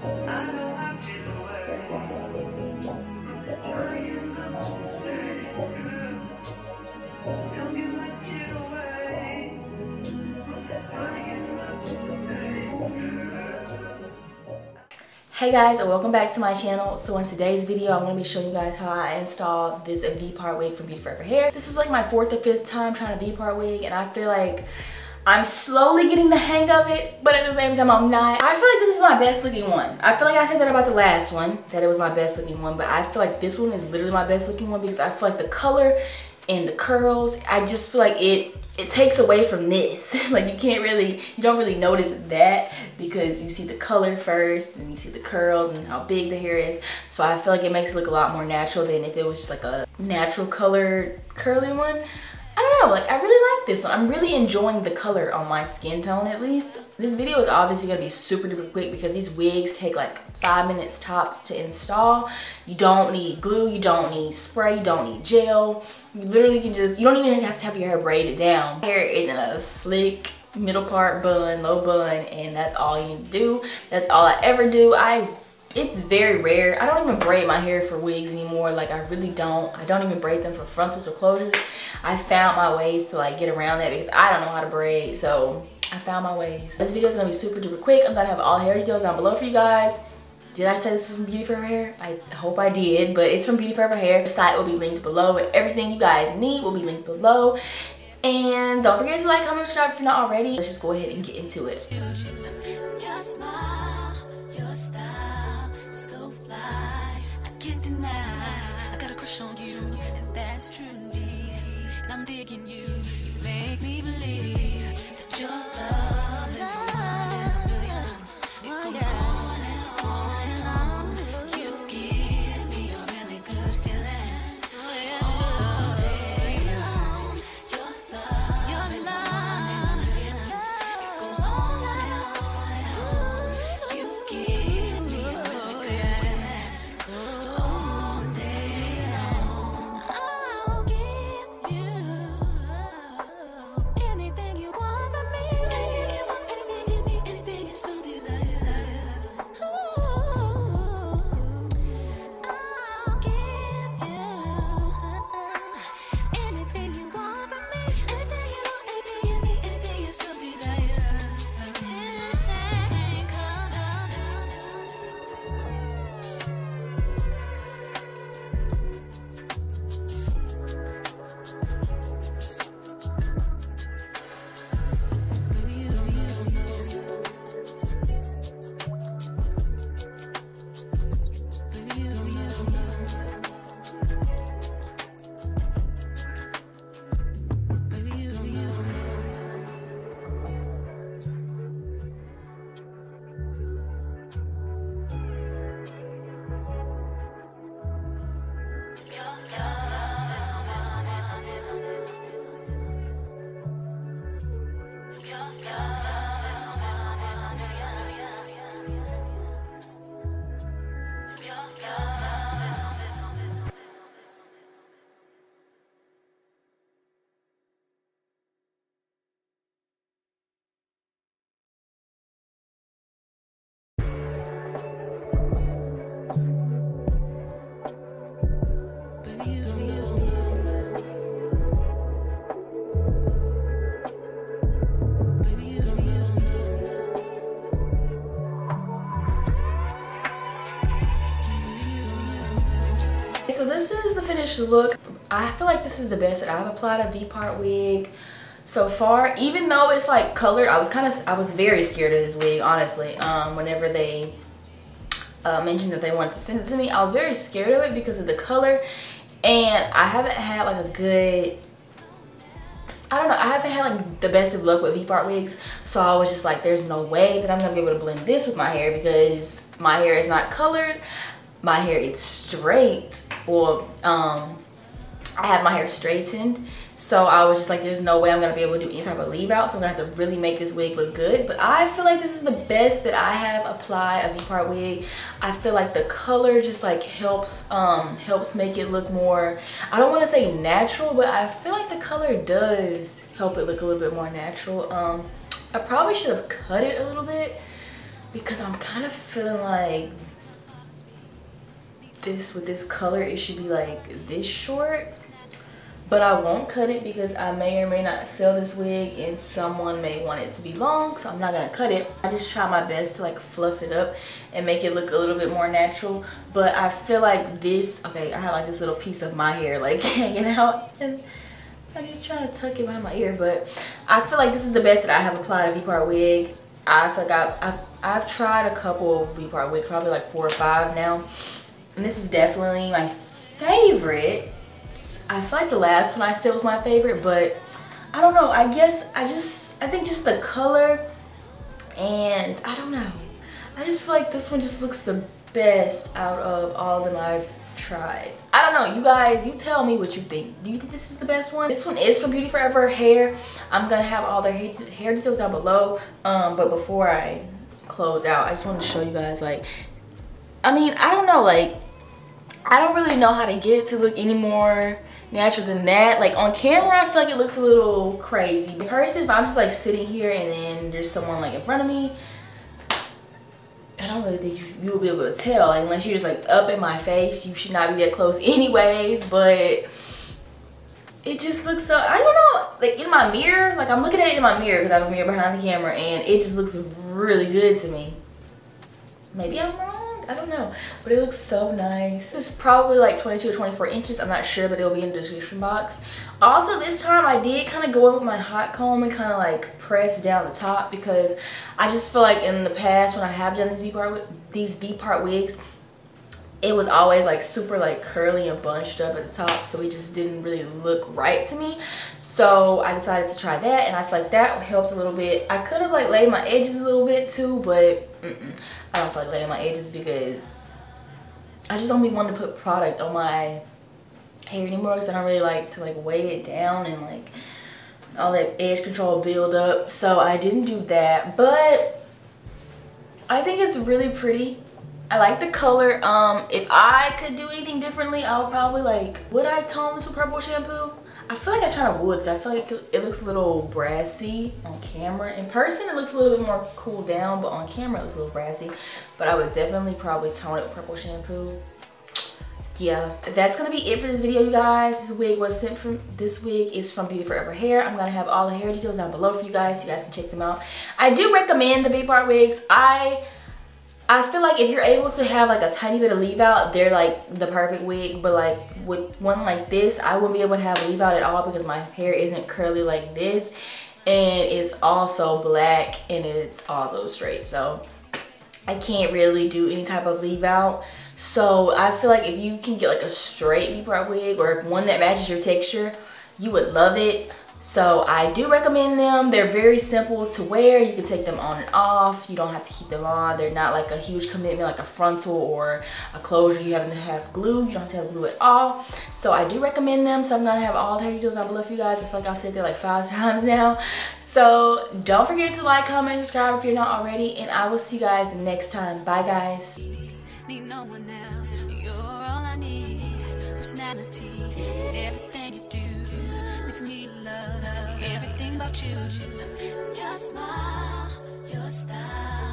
Hey guys and welcome back to my channel. So in today's video I'm going to be showing you guys how I installed this V-part wig from Beauty Forever Hair. This is like my fourth or fifth time trying a V-part wig and I feel like I'm slowly getting the hang of it but at the same time I'm not. I feel like this is my best looking one. I feel like I said that about the last one that it was my best looking one but I feel like this one is literally my best looking one because I feel like the color and the curls I just feel like it it takes away from this. like you can't really, you don't really notice that because you see the color first and you see the curls and how big the hair is. So I feel like it makes it look a lot more natural than if it was just like a natural colored curly one. I don't know, like I really like this one. I'm really enjoying the color on my skin tone at least. This video is obviously gonna be super duper quick because these wigs take like five minutes tops to install. You don't need glue, you don't need spray, you don't need gel. You literally can just, you don't even have to have your hair braided down. Hair isn't a slick middle part bun, low bun, and that's all you do. That's all I ever do. I it's very rare. I don't even braid my hair for wigs anymore. Like I really don't. I don't even braid them for frontals or closures. I found my ways to like get around that because I don't know how to braid. So I found my ways. This video is gonna be super duper quick. I'm gonna have all hair details down below for you guys. Did I say this was from Beauty Forever Hair? I hope I did, but it's from Beauty Forever Hair. The site will be linked below and everything you guys need will be linked below. And don't forget to like, comment, subscribe if you're not already. Let's just go ahead and get into it. Fly. I can't deny. I got a crush on you, and that's true. And I'm digging you. You make me believe So finished look. I feel like this is the best that I've applied a V-part wig so far. Even though it's like colored, I was kind of, I was very scared of this wig, honestly. Um, whenever they uh, mentioned that they wanted to send it to me, I was very scared of it because of the color. And I haven't had like a good I don't know, I haven't had like the best of luck with V-part wigs. So I was just like, there's no way that I'm gonna be able to blend this with my hair because my hair is not colored my hair is straight. Or um I have my hair straightened. So I was just like there's no way I'm gonna be able to do any type of leave out so I'm gonna have to really make this wig look good. But I feel like this is the best that I have applied a V-part wig. I feel like the color just like helps um helps make it look more I don't want to say natural but I feel like the color does help it look a little bit more natural. Um I probably should have cut it a little bit because I'm kind of feeling like this with this color it should be like this short. But I won't cut it because I may or may not sell this wig and someone may want it to be long so I'm not gonna cut it. I just try my best to like fluff it up and make it look a little bit more natural. But I feel like this okay I have like this little piece of my hair like hanging out. And I'm just trying to tuck it behind my ear. But I feel like this is the best that I have applied a V-part wig. I feel like I've, I've, I've tried a couple of V-part wigs probably like four or five now and this is definitely my favorite I feel like the last one I said was my favorite, but I don't know. I guess I just, I think just the color and I don't know. I just feel like this one just looks the best out of all of them I've tried. I don't know. You guys, you tell me what you think. Do you think this is the best one? This one is from Beauty Forever Hair. I'm to have all their hair details down below. Um, but before I close out, I just want to show you guys like, I mean, I don't know, like, I don't really know how to get it to look any more natural than that. Like on camera, I feel like it looks a little crazy. In person, if I'm just like sitting here and then there's someone like in front of me, I don't really think you, you will be able to tell. Like, unless you're just like up in my face, you should not be that close anyways. But it just looks so, I don't know, like in my mirror, like I'm looking at it in my mirror because I have a mirror behind the camera and it just looks really good to me. Maybe I'm wrong. I don't know, but it looks so nice. This is probably like 22 or 24 inches. I'm not sure, but it'll be in the description box. Also, this time I did kind of go in with my hot comb and kind of like press down the top because I just feel like in the past when I have done these V-part these V-part wigs, it was always like super like curly and bunched up at the top so it just didn't really look right to me so i decided to try that and i feel like that helped a little bit i could have like laid my edges a little bit too but mm -mm. I don't feel like laying my edges because I just don't be wanting to put product on my hair anymore because I don't really like to like weigh it down and like all that edge control build up. So I didn't do that, but I think it's really pretty. I like the color. Um, if I could do anything differently, I would probably like, would I tone this with purple shampoo? I feel like I kind of would because I feel like it looks a little brassy on camera. In person, it looks a little bit more cool down, but on camera, it looks a little brassy. But I would definitely probably tone it with purple shampoo. Yeah, that's gonna be it for this video, you guys. This wig was sent from, this wig is from Beauty Forever Hair. I'm gonna have all the hair details down below for you guys. You guys can check them out. I do recommend the V-part wigs. I I feel like if you're able to have like a tiny bit of leave out, they're like the perfect wig. But like with one like this, I wouldn't be able to have leave out at all because my hair isn't curly like this. And it's also black and it's also straight. So I can't really do any type of leave out. So I feel like if you can get like a straight V-part wig or one that matches your texture, you would love it. So I do recommend them. They're very simple to wear. You can take them on and off. You don't have to keep them on. They're not like a huge commitment like a frontal or a closure. You have to have glue. You don't have to have glue at all. So I do recommend them. So I'm to have all the hair details down below for you guys. I feel like I've said that like five times now. So don't forget to like, comment, subscribe if you're not already. And I will see you guys next time. Bye guys. Need no one else. You're all I need. Personality. Everything me love everything about you. Your smile, your style.